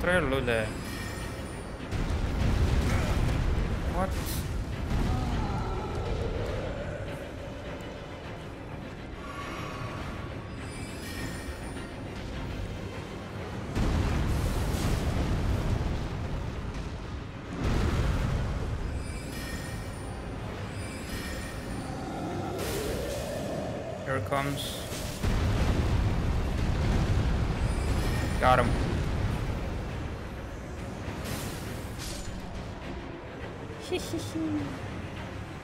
അത്രേ ഉള്ളൂ അല്ലേ What? Here it comes. Got him. Хи-хи-хи.